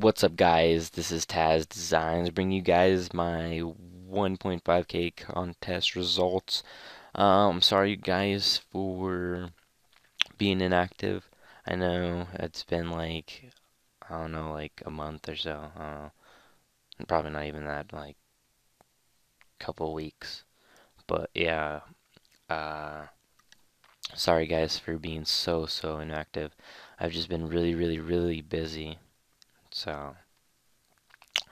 What's up, guys? This is Tazz Designs, bringing you guys my 1.5k contest results. I'm um, sorry, guys, for being inactive. I know it's been like, I don't know, like a month or so. Uh, probably not even that, like a couple weeks. But yeah, uh, sorry, guys, for being so, so inactive. I've just been really, really, really busy. So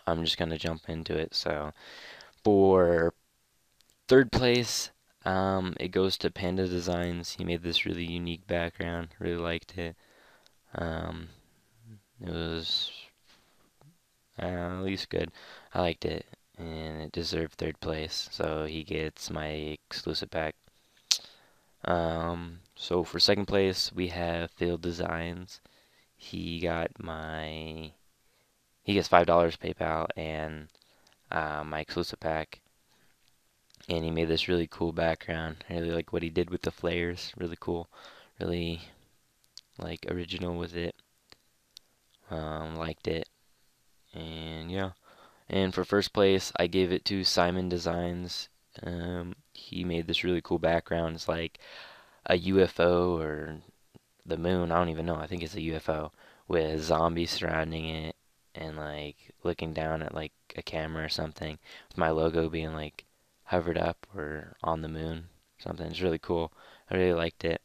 I'm just gonna jump into it. So for third place, um, it goes to Panda Designs. He made this really unique background. Really liked it. Um, it was uh, at least good. I liked it, and it deserved third place. So he gets my exclusive pack. Um, so for second place, we have Field Designs. He got my he gets five dollars PayPal and uh, my exclusive pack. And he made this really cool background. I really like what he did with the flares. Really cool. Really like original with it. Um, liked it. And yeah. And for first place, I gave it to Simon Designs. Um, he made this really cool background. It's like a UFO or the moon. I don't even know. I think it's a UFO with zombies surrounding it and like looking down at like a camera or something with my logo being like hovered up or on the moon something. It's really cool. I really liked it.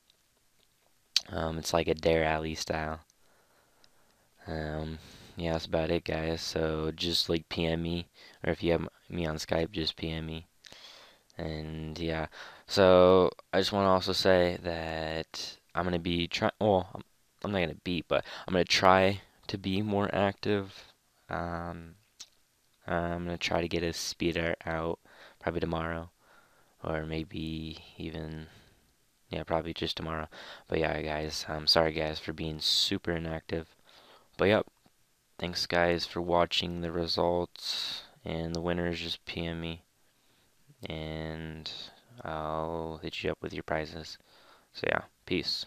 Um, it's like a Dare Alley style. Um, yeah that's about it guys. So just like PM me or if you have me on Skype just PM me. And yeah. So I just want to also say that I'm gonna be trying well I'm not gonna be but I'm gonna try to be more active. Um, I'm gonna try to get a speeder out probably tomorrow, or maybe even yeah, probably just tomorrow. But yeah, guys, I'm sorry guys for being super inactive. But yep, thanks guys for watching the results, and the winners just PM me, and I'll hit you up with your prizes. So yeah, peace.